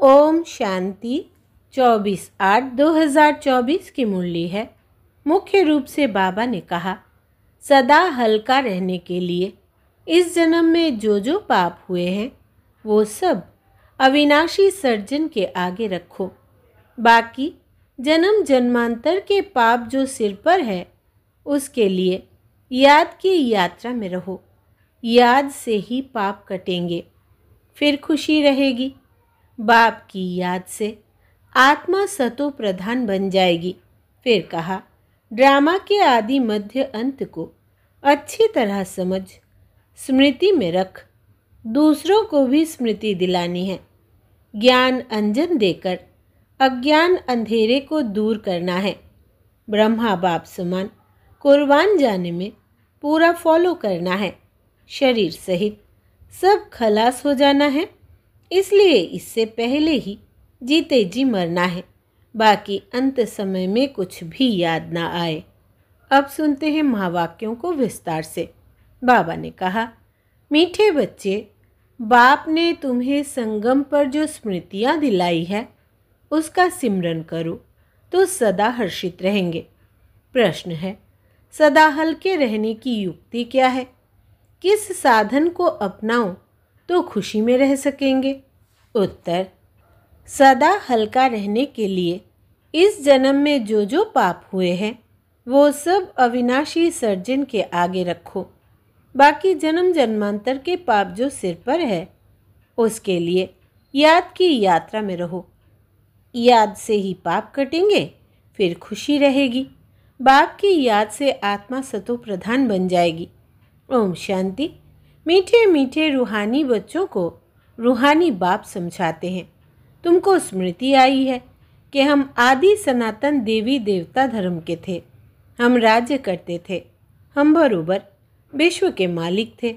ओम शांति 24 आठ 2024 की मुरली है। मुख्य रूप से बाबा ने कहा, सदा हल्का रहने के लिए इस जन्म में जो जो पाप हुए हैं, वो सब अविनाशी सर्जन के आगे रखो। बाकी जन्म जन्मांतर के पाप जो सिर पर है, उसके लिए याद की यात्रा में रहो। याद से ही पाप कटेंगे, फिर खुशी रहेगी। बाप की याद से आत्मा सतो प्रधान बन जाएगी। फिर कहा, ड्रामा के आदि मध्य अंत को अच्छी तरह समझ। स्मृति में रख। दूसरों को भी स्मृति दिलानी है। ज्ञान अंजन देकर, अज्ञान अंधेरे को दूर करना है। ब्रह्मा बाप समान कुर्बान जाने में पूरा फॉलो करना है। शरीर सहित सब खलास हो जाना है। इसलिए इससे पहले ही जीते जी मरना है। बाकी अंत समय में कुछ भी याद ना आए। अब सुनते हैं महावाक्यों को विस्तार से। बाबा ने कहा, मीठे बच्चे, बाप ने तुम्हें संगम पर जो स्मृतियाँ दिलाई है, उसका सिमरन करो तो सदा हर्षित रहेंगे। प्रश्न है, सदा हल्के रहने की युक्ति क्या है? किस साधन को अपनाओ तो खुशी में रह सकेंगे। उत्तर, सदा हल्का रहने के लिए इस जन्म में जो जो पाप हुए हैं, वो सब अविनाशी सर्जन के आगे रखो। बाकी जन्म जन्मांतर के पाप जो सिर पर है, उसके लिए याद की यात्रा में रहो। याद से ही पाप कटेंगे, फिर खुशी रहेगी। बाप की याद से आत्मा सतो प्रधान बन जाएगी। ओम शांति। मीठे मीठे रूहानी बच्चों को रूहानी बाप समझाते हैं। तुमको स्मृति आई है कि हम आदि सनातन देवी देवता धर्म के थे। हम राज्य करते थे। हम बरोबर विश्व के मालिक थे।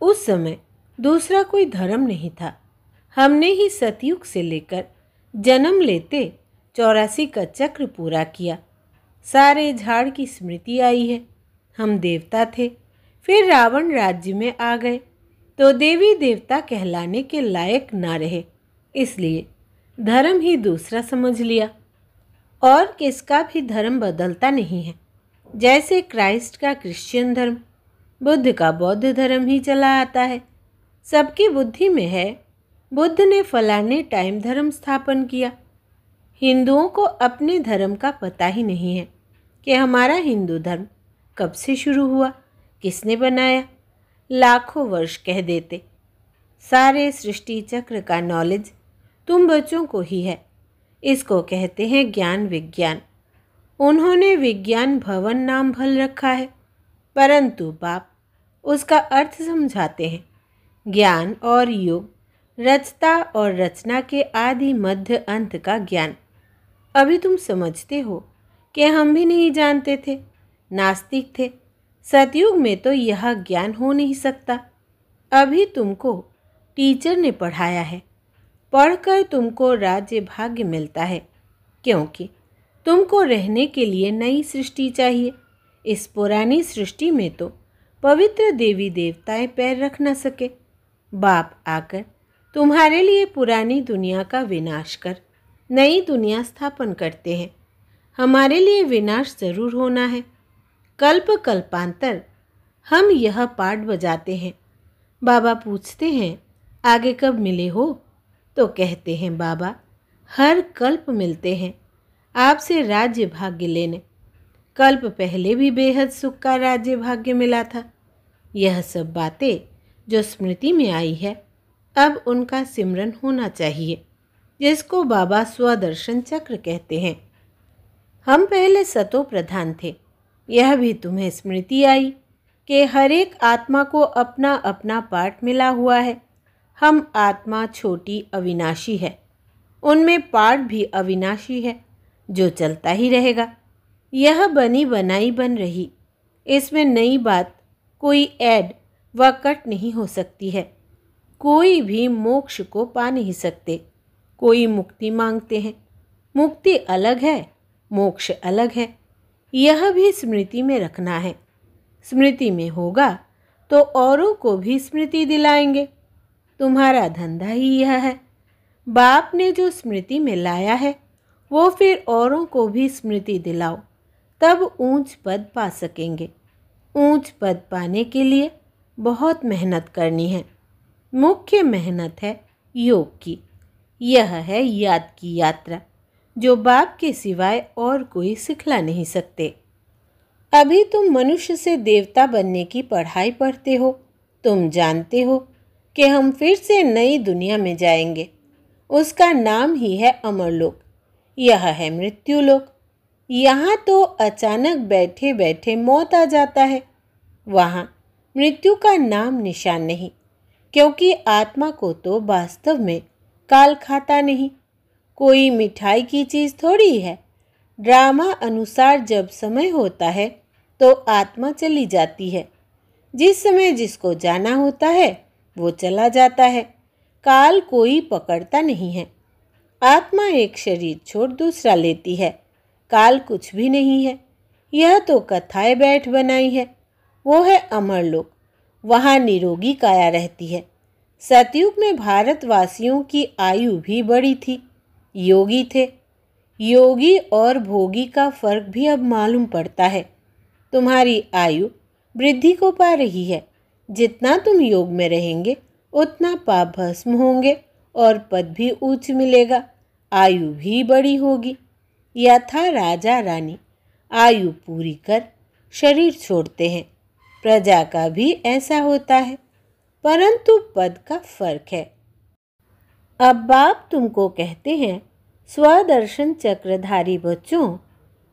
उस समय दूसरा कोई धर्म नहीं था। हमने ही सतयुग से लेकर जन्म लेते चौरासी का चक्र पूरा किया। सारे झाड़ की स्मृति आई है। हम देवता थे। फिर रावण राज्य में आ गए। तो देवी देवता कहलाने के लायक ना रहे, इसलिए धर्म ही दूसरा समझ लिया। और किसका भी धर्म बदलता नहीं है। जैसे क्राइस्ट का क्रिश्चियन धर्म, बुद्ध का बौद्ध धर्म ही चला आता है। सबकी बुद्धि में है, बुद्ध ने फलाने टाइम धर्म स्थापन किया। हिंदुओं को अपने धर्म का पता ही नहीं है कि हमारा हिंदू धर्म कब से शुरू हुआ। किसने बनाया? लाखों वर्ष कह देते। सारे सृष्टि चक्र का नॉलेज तुम बच्चों को ही है। इसको कहते हैं ज्ञान विज्ञान। उन्होंने विज्ञान भवन नाम भल रखा है, परंतु बाप उसका अर्थ समझाते हैं। ज्ञान और युग, रचता और रचना के आदि मध्य अंत का ज्ञान। अभी तुम समझते हो कि हम भी नहीं जानते थे, नास्तिक थे सतयुग में तो यह ज्ञान हो नहीं सकता। अभी तुमको टीचर ने पढ़ाया है। पढ़कर तुमको राज्य भाग्य मिलता है, क्योंकि तुमको रहने के लिए नई सृष्टि चाहिए। इस पुरानी सृष्टि में तो पवित्र देवी देवताएँ पैर रख न सके। बाप आकर तुम्हारे लिए पुरानी दुनिया का विनाश कर, नई दुनिया स्थापन करते हैं। हमारे लिए विनाश ज़रूर होना है। कल्प कल्पांतर। हम यह पाठ बजाते हैं। बाबा पूछते हैं, आगे कब मिले हो? तो कहते हैं, बाबा, हर कल्प मिलते हैं। आपसे राज्य भाग्य लेने। कल्प पहले भी बेहद सुख का राज्य भाग्य मिला था। यह सब बातें जो स्मृति में आई है, अब उनका सिमरन होना चाहिए, जिसको बाबा स्वदर्शन चक्र कहते हैं। हम पहले सतो प्रधान थे। यह भी तुम्हें स्मृति आई कि हर एक आत्मा को अपना अपना पाठ मिला हुआ है। हम आत्मा छोटी अविनाशी है। उनमें पाठ भी अविनाशी है, जो चलता ही रहेगा। यह बनी बनाई बन रही। इसमें नई बात, कोई ऐड व कट नहीं हो सकती है। कोई भी मोक्ष को पा नहीं सकते। कोई मुक्ति मांगते हैं। मुक्ति अलग है, मोक्ष अलग है। यह भी स्मृति में रखना है। स्मृति में होगा तो औरों को भी स्मृति दिलाएँगे। तुम्हारा धंधा ही यह है। बाप ने जो स्मृति में लाया है, वो फिर औरों को भी स्मृति दिलाओ, तब ऊंच पद पा सकेंगे। ऊंच पद पाने के लिए बहुत मेहनत करनी है। मुख्य मेहनत है योग की। यह है याद की यात्रा। जो बाप के सिवाय और कोई सिखला नहीं सकते। अभी तुम मनुष्य से देवता बनने की पढ़ाई पढ़ते हो। तुम जानते हो कि हम फिर से नई दुनिया में जाएँगे। उसका नाम ही है अमरलोक। यह है मृत्युलोक। यहाँ तो अचानक बैठे बैठे मौत आ जाता है। वहाँ मृत्यु का नाम निशान नहीं, क्योंकि आत्मा को तो वास्तव में काल खाता नहीं। कोई मिठाई की चीज़ थोड़ी है। ड्रामा अनुसार जब समय होता है तो आत्मा चली जाती है। जिस समय जिसको जाना होता है, वो चला जाता है। काल कोई पकड़ता नहीं है। आत्मा एक शरीर छोड़ दूसरा लेती है। काल कुछ भी नहीं है। यह तो कथाएँ बैठ बनाई है। वो है अमर लोक। वहाँ निरोगी काया रहती है। सतयुग में भारतवासियों की आयु भी बड़ी थी। योगी थे। योगी और भोगी का फ़र्क भी अब मालूम पड़ता है। तुम्हारी आयु वृद्धि को पा रही है। जितना तुम योग में रहेंगे, उतना पाप भस्म होंगे और पद भी ऊंच मिलेगा। आयु भी बड़ी होगी। यथा राजा रानी, आयु पूरी कर शरीर छोड़ते हैं। प्रजा का भी ऐसा होता है। परंतु पद का फ़र्क है। अब बाप तुमको कहते हैं, स्वदर्शन चक्रधारी बच्चों,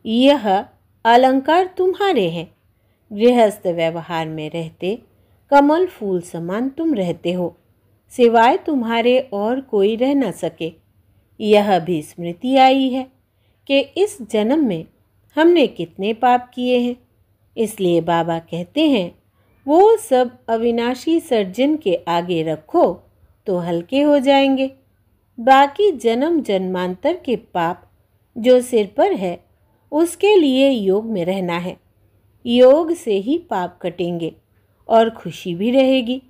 यह अलंकार तुम्हारे हैं। गृहस्थ व्यवहार में रहते, कमल फूल समान तुम रहते हो, सिवाय तुम्हारे और कोई रह न सके। यह भी स्मृति आई है कि इस जन्म में हमने कितने पाप किए हैं। इसलिए बाबा कहते हैं, वो सब अविनाशी सर्जन के आगे रखो तो हल्के हो जाएँगे। बाकी जन्म जन्मांतर के पाप जो सिर पर है, उसके लिए योग में रहना है। योग से ही पाप कटेंगे और खुशी भी रहेगी।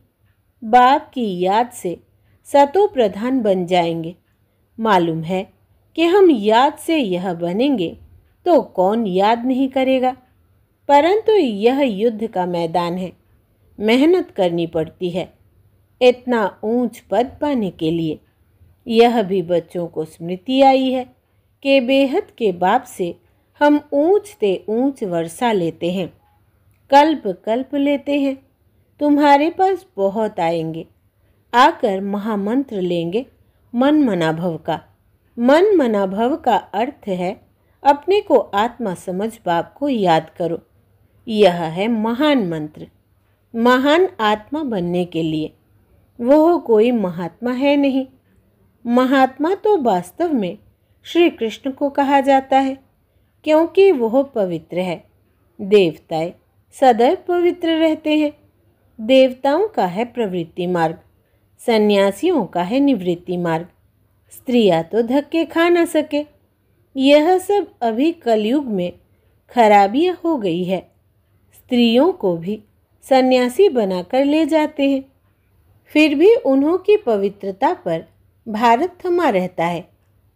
बाप की याद से सतो प्रधान बन जाएँगे। मालूम है कि हम याद से यह बनेंगे तो कौन याद नहीं करेगा। परंतु यह युद्ध का मैदान है। मेहनत करनी पड़ती है। इतना ऊंच पद पाने के लिए यह भी बच्चों को स्मृति आई है कि बेहद के बाप से हम ऊंच ते ऊंच वर्षा लेते हैं, कल्प कल्प लेते हैं। तुम्हारे पास बहुत आएँगे, आकर महामंत्र लेंगे मन मनाभव का। मन मनाभव का अर्थ है, अपने को आत्मा समझ बाप को याद करो। यह है महान मंत्र, महान आत्मा बनने के लिए। वह कोई महात्मा है नहीं। महात्मा तो वास्तव में श्री कृष्ण को कहा जाता है, क्योंकि वह पवित्र है। देवताएँ सदैव पवित्र रहते हैं। देवताओं का है प्रवृत्ति मार्ग, सन्यासियों का है निवृत्ति मार्ग। स्त्रियाँ तो धक्के खा ना सके। यह सब अभी कलयुग में खराबियाँ हो गई है। स्त्रियों को भी सन्यासी बनाकर ले जाते हैं। फिर भी उन्हों की पवित्रता पर भारत थमा रहता है।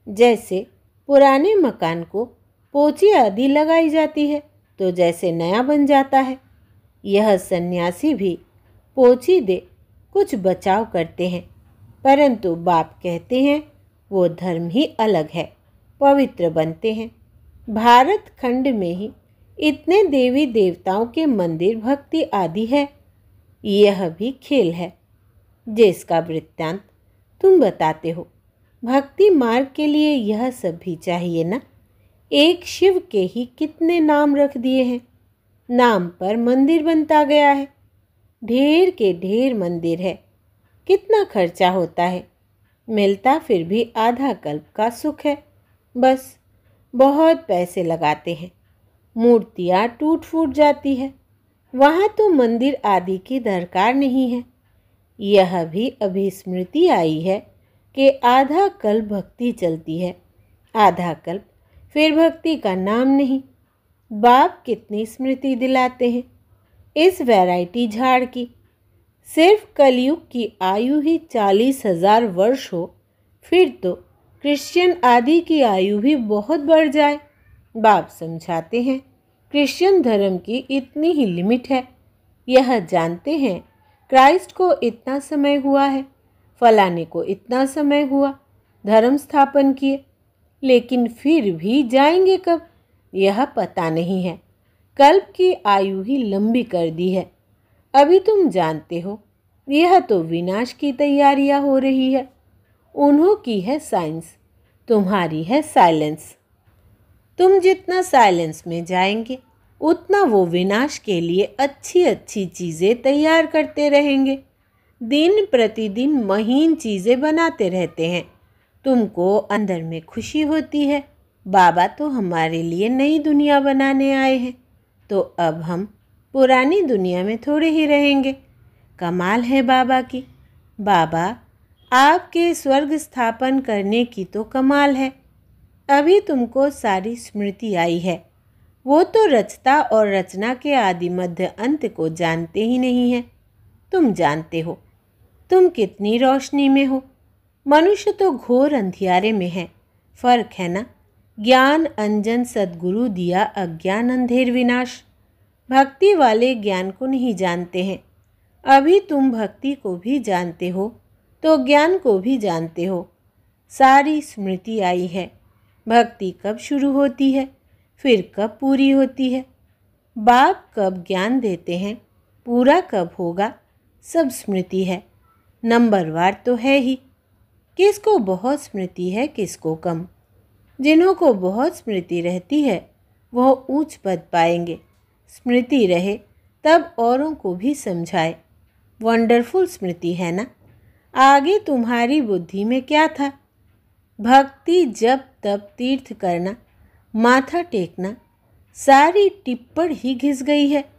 जैसे पुराने मकान को पोची आदि लगाई जाती है तो जैसे नया बन जाता है। यह सन्यासी भी पोची दे कुछ बचाव करते हैं, परंतु बाप कहते हैं, वो धर्म ही अलग है, पवित्र बनते हैं। भारत खंड में ही इतने देवी देवताओं के मंदिर भक्ति आदि है, यह भी खेल है, जिसका वृत्तांत तुम बताते हो। भक्ति मार्ग के लिए यह सब भी चाहिए ना? एक शिव के ही कितने नाम रख दिए हैं। नाम पर मंदिर बनता गया है। ढेर के ढेर मंदिर है। कितना खर्चा होता है? मिलता फिर भी आधा कल्प का सुख है। बस, बहुत पैसे लगाते हैं। मूर्तियाँ टूट फूट जाती है। वहाँ तो मंदिर आदि की दरकार नहीं है। यह भी अभी स्मृति आई है कि आधा कल्प भक्ति चलती है, आधा कल्प फिर भक्ति का नाम नहीं। बाप कितनी स्मृति दिलाते हैं इस वैरायटी झाड़ की। सिर्फ़ कलयुग की आयु ही चालीस हज़ार वर्ष हो, फिर तो क्रिश्चियन आदि की आयु भी बहुत बढ़ जाए। बाप समझाते हैं, क्रिश्चियन धर्म की इतनी ही लिमिट है। यह जानते हैं क्राइस्ट को इतना समय हुआ है, फलाने को इतना समय हुआ, धर्म स्थापन किए, लेकिन फिर भी जाएँगे कब? यह पता नहीं है। कल्प की आयु ही लंबी कर दी है। अभी तुम जानते हो, यह तो विनाश की तैयारियाँ हो रही है। उन्हों की है साइंस, तुम्हारी है साइलेंस। तुम जितना साइलेंस में जाएँगे उतना वो विनाश के लिए अच्छी अच्छी चीज़ें तैयार करते रहेंगे। दिन प्रतिदिन महीन चीज़ें बनाते रहते हैं। तुमको अंदर में खुशी होती है। बाबा तो हमारे लिए नई दुनिया बनाने आए हैं। तो अब हम पुरानी दुनिया में थोड़े ही रहेंगे। कमाल है बाबा की। बाबा आपके स्वर्ग स्थापन करने की तो कमाल है। अभी तुमको सारी स्मृति आई है। वो तो रचता और रचना के आदि मध्य अंत को जानते ही नहीं है। तुम जानते हो, तुम कितनी रोशनी में हो। मनुष्य तो घोर अंधियारे में है। फ़र्क है ना? ज्ञान अंजन सदगुरु दिया अज्ञान अंधेर विनाश। भक्ति वाले ज्ञान को नहीं जानते हैं। अभी तुम भक्ति को भी जानते हो तो ज्ञान को भी जानते हो। सारी स्मृति आई है। भक्ति कब शुरू होती है? फिर कब पूरी होती है? बाप कब ज्ञान देते हैं? पूरा कब होगा? सब स्मृति है। नंबरवार तो है ही। किसको बहुत स्मृति है, किसको कम? जिन्हों को बहुत स्मृति रहती है, वह ऊंच पद पाएँगे। स्मृति रहे, तब औरों को भी समझाए। वंडरफुल स्मृति है ना? आगे तुम्हारी बुद्धि में क्या था? भक्ति जब तब तीर्थ करना। माथा टेकना, सारी टिप्पण ही घिस गई है।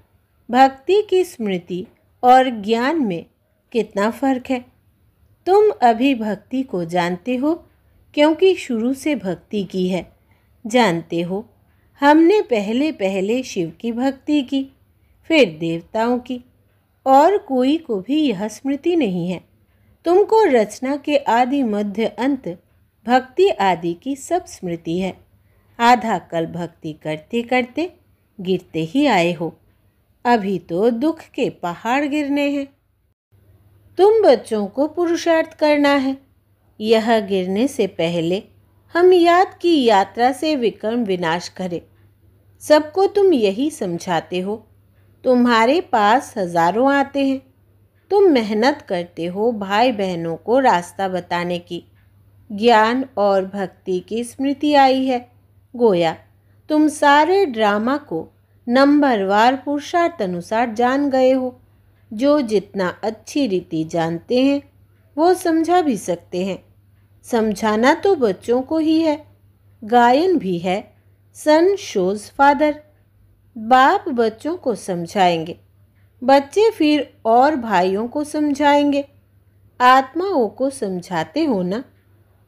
भक्ति की स्मृति और ज्ञान में कितना फ़र्क है? तुम अभी भक्ति को जानते हो, क्योंकि शुरू से भक्ति की है। जानते हो, हमने पहले पहले शिव की भक्ति की, फिर देवताओं की, और कोई को भी यह स्मृति नहीं है। तुमको रचना के आदि मध्य अंत, भक्ति आदि की सब स्मृति है। आधा कल भक्ति करते करते गिरते ही आए हो। अभी तो दुख के पहाड़ गिरने हैं। तुम बच्चों को पुरुषार्थ करना है। यह गिरने से पहले हम याद की यात्रा से विक्रम विनाश करें। सबको तुम यही समझाते हो। तुम्हारे पास हज़ारों आते हैं। तुम मेहनत करते हो भाई बहनों को रास्ता बताने की। ज्ञान और भक्ति की स्मृति आई है। गोया। तुम सारे ड्रामा को नंबरवार पुरुषार्थ अनुसार जान गए हो। जो जितना अच्छी रीति जानते हैं, वो समझा भी सकते हैं। समझाना तो बच्चों को ही है। गायन भी है। Son shows father. बाप बच्चों को समझाएँगे। बच्चे फिर और भाइयों को समझाएँगे। आत्माओं को समझाते हो ना?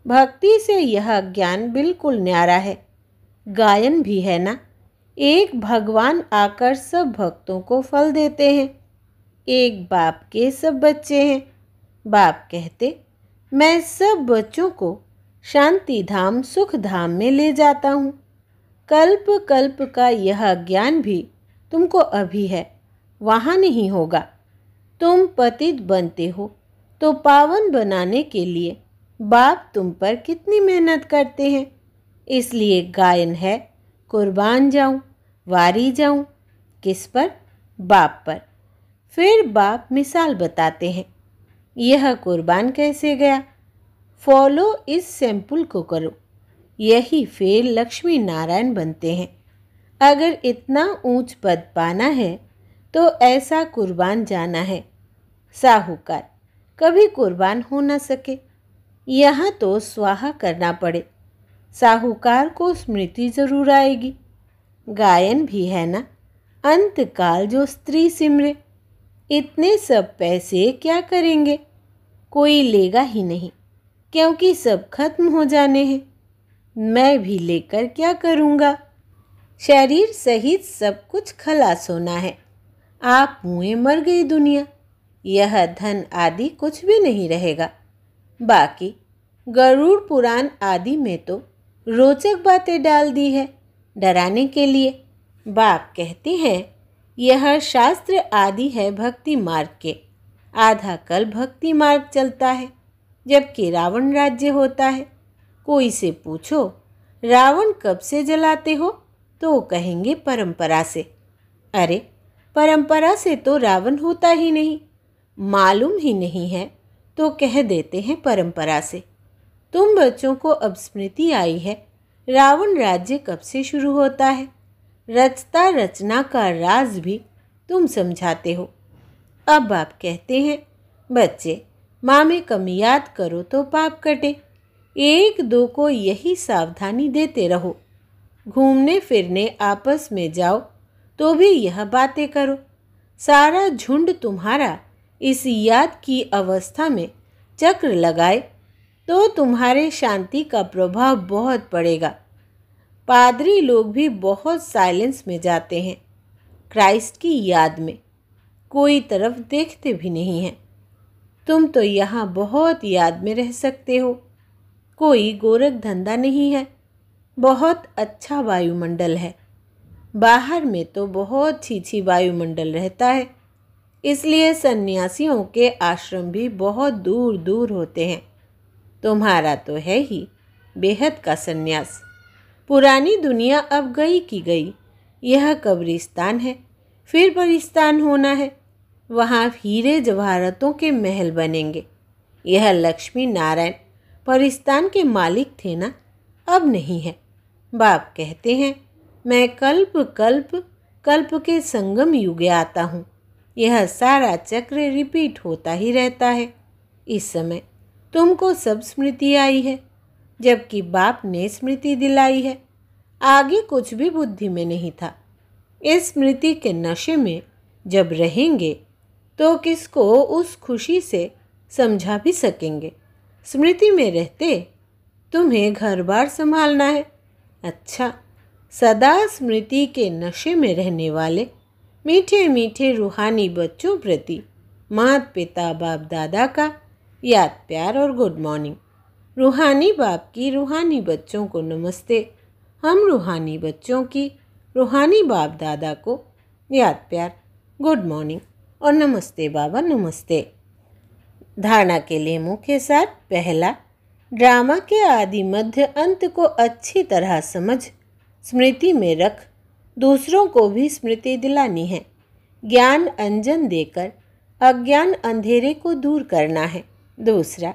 भक्ति से यह ज्ञान बिल्कुल न्यारा है। गायन भी है ना? एक भगवान आकर सब भक्तों को फल देते हैं। एक बाप के सब बच्चे हैं। बाप कहते, मैं सब बच्चों को शांति धाम, सुख धाम में ले जाता हूँ। कल्प कल्प का यह ज्ञान भी तुमको अभी है, वहाँ नहीं होगा। तुम पतित बनते हो तो पावन बनाने के लिए बाप तुम पर कितनी मेहनत करते हैं? इसलिए गायन है, कुर्बान जाऊँ, वारी जाऊँ, किस पर? बाप पर। फिर बाप मिसाल बताते हैं, यह कुर्बान कैसे गया? फॉलो इस सैंपल को करो, यही फिर लक्ष्मी नारायण बनते हैं। अगर इतना ऊंच पद पाना है तो ऐसा कुर्बान जाना है। साहूकार, कभी कुर्बान हो ना सके, यहाँ तो स्वाहा करना पड़े। साहूकार को स्मृति ज़रूर आएगी। गायन भी है ना? अंतकाल जो स्त्री सिमरे। इतने सब पैसे क्या करेंगे? कोई लेगा ही नहीं, क्योंकि सब खत्म हो जाने हैं। मैं भी लेकर क्या करूँगा? शरीर सहित सब खला खलास होना है। आप मुँह मर गई दुनिया। यह धन आदि कुछ भी नहीं रहेगा। बाकी गरुड़ पुराण आदि में तो रोचक बातें डाल दी है। डराने के लिए। बाप कहते हैं, यह शास्त्र आदि है भक्ति मार्ग के। आधा कल भक्ति मार्ग चलता है, जबकि रावण राज्य होता है। कोई से पूछो, रावण कब से जलाते हो? तो कहेंगे परंपरा से। अरे, परंपरा से तो रावण होता ही नहीं। मालूम ही नहीं है तो कह देते हैं परंपरा से। तुम बच्चों को अब स्मृति आई है। रावण राज्य कब से शुरू होता है? रचता रचना का राज भी तुम समझाते हो। अब आप कहते हैं, बच्चे माँ में कमी याद करो तो पाप कटे। एक दो को यही सावधानी देते रहो। घूमने फिरने आपस में जाओ तो भी यह बातें करो। सारा झुंड तुम्हारा इस याद की अवस्था में चक्र लगाए तो तुम्हारे शांति का प्रभाव बहुत पड़ेगा। पादरी लोग भी बहुत साइलेंस में जाते हैं, क्राइस्ट की याद में। कोई तरफ़ देखते भी नहीं हैं। तुम तो यहाँ बहुत याद में रह सकते हो। कोई गोरख धंधा नहीं है। बहुत अच्छा वायुमंडल है। बाहर में तो बहुत छी वायुमंडल रहता है। इसलिए सन्यासियों के आश्रम भी बहुत दूर दूर होते हैं। तुम्हारा तो है ही, बेहद का संन्यास। पुरानी दुनिया अब गई की गई, यह कब्रिस्तान है, फिर परिस्तान होना है। वहाँ हीरे जवाहरतों के महल बनेंगे। यह लक्ष्मी नारायण, परिस्तान के मालिक थे ना, अब नहीं है। बाप कहते हैं, मैं कल्प कल्प कल्प के संगम युगे आता हूँ। यह सारा चक्र रिपीट होता ही रहता है। इस समय तुमको सब स्मृति आई है, जबकि बाप ने स्मृति दिलाई है। आगे कुछ भी बुद्धि में नहीं था। इस स्मृति के नशे में जब रहेंगे तो किसको उस खुशी से समझा भी सकेंगे? स्मृति में रहते तुम्हें घर बार संभालना है। अच्छा सदा स्मृति के नशे में रहने वाले मीठे मीठे रूहानी बच्चों प्रति मात पिता बाप दादा का याद प्यार और गुड मॉर्निंग। रूहानी बाप की रूहानी बच्चों को नमस्ते। हम रूहानी बच्चों की रूहानी बाप दादा को याद प्यार, गुड मॉर्निंग और नमस्ते बाबा, नमस्ते। धारणा के लिए मुख्य सार पहला, ड्रामा के आदि मध्य अंत को अच्छी तरह समझ, स्मृति में रख, दूसरों को भी स्मृति दिलानी है। ज्ञान अंजन देकर, अज्ञान अंधेरे को दूर करना है। दूसरा,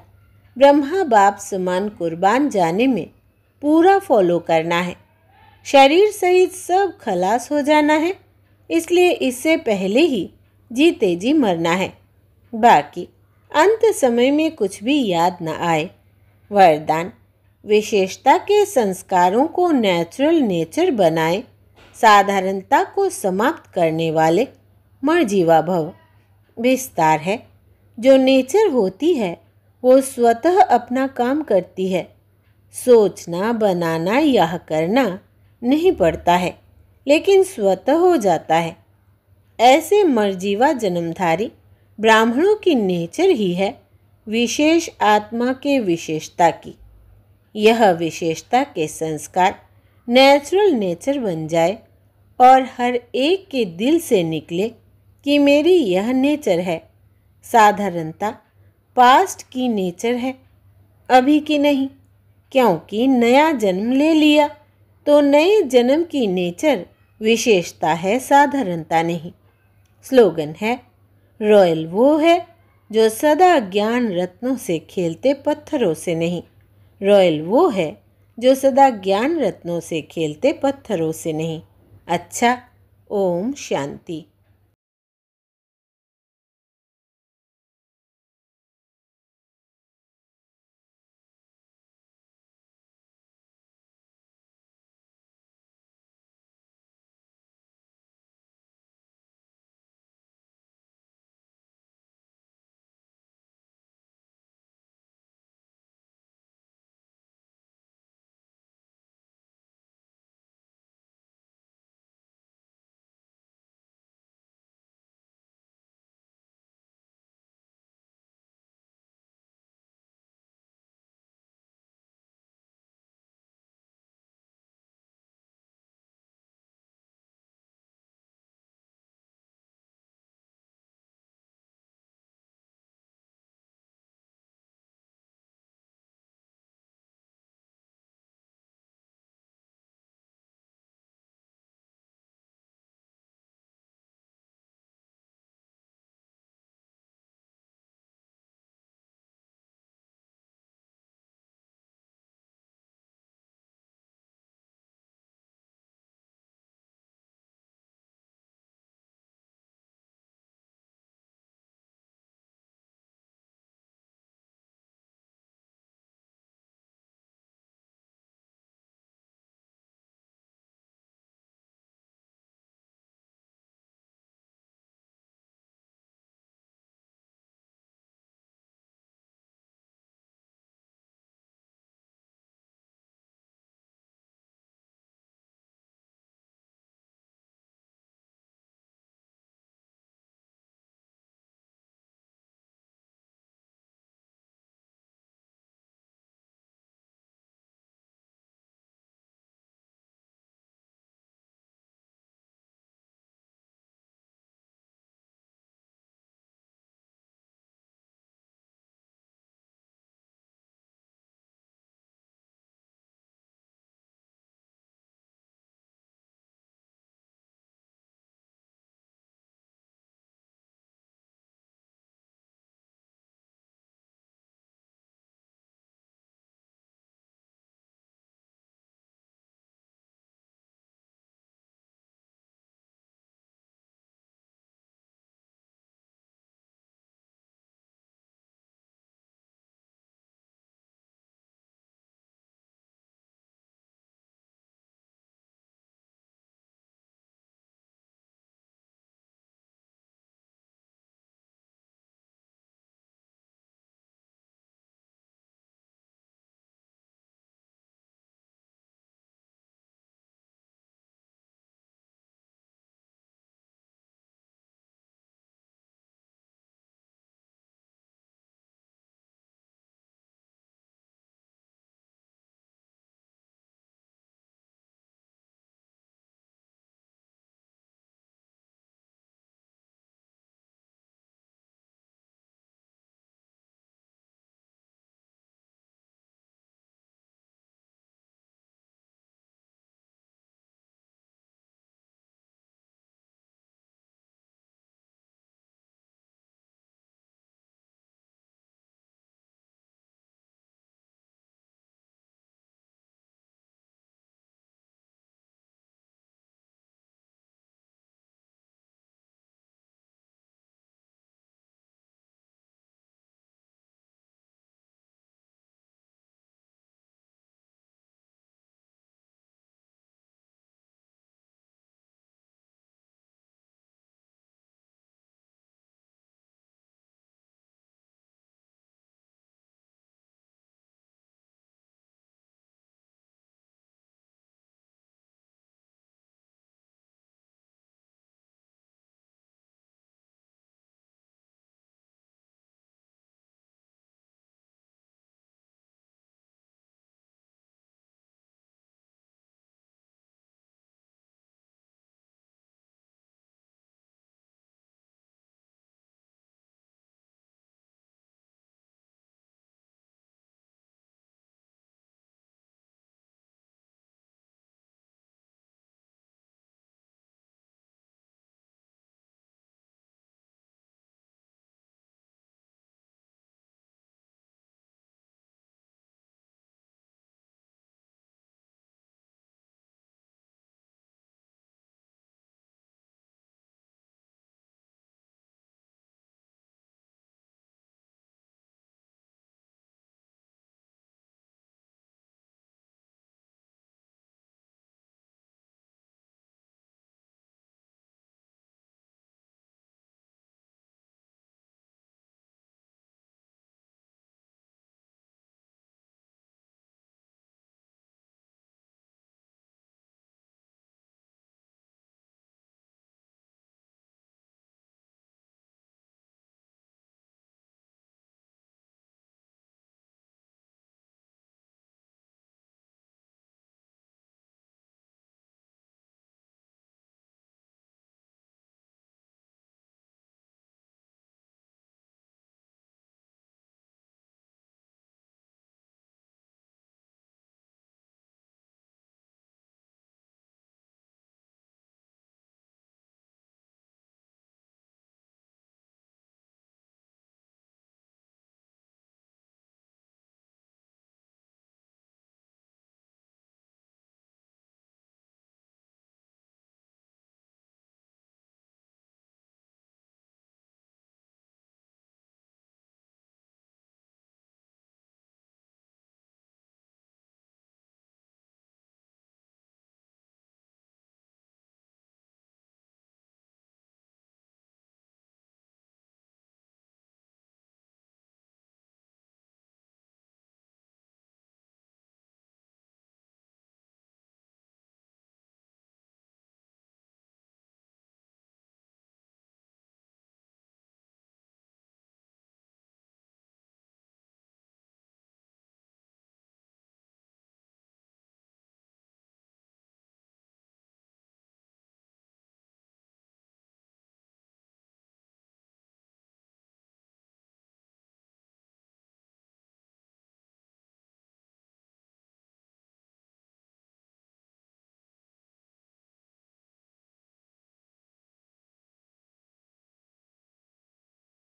ब्रह्मा बाप समान कुर्बान जाने में पूरा फॉलो करना है। शरीर सहित सब खलास हो जाना है, इसलिए इससे पहले ही जीते जी मरना है। बाकी, अंत समय में कुछ भी याद न आए। वरदान, विशेषता के संस्कारों को नेचुरल नेचर बनाए, साधारणता को समाप्त करने वाले मर्जीवा भव विस्तार है। जो नेचर होती है, वो स्वतः अपना काम करती है। सोचना, बनाना, यह करना नहीं पड़ता है, लेकिन स्वतः हो जाता है। ऐसे मर्जीवा जन्मधारी ब्राह्मणों की नेचर ही है विशेष आत्मा के विशेषता की। यह विशेषता के संस्कार नेचुरल नेचर बन जाए और हर एक के दिल से निकले कि मेरी यह नेचर है। साधारणता पास्ट की नेचर है, अभी की नहीं, क्योंकि नया जन्म ले लिया तो नए जन्म की नेचर विशेषता है साधारणता नहीं। स्लोगन है रॉयल वो है जो सदा ज्ञान रत्नों से खेलते पत्थरों से नहीं। रॉयल वो है जो सदा ज्ञान रत्नों से खेलते पत्थरों से नहीं। अच्छा ओम शांति।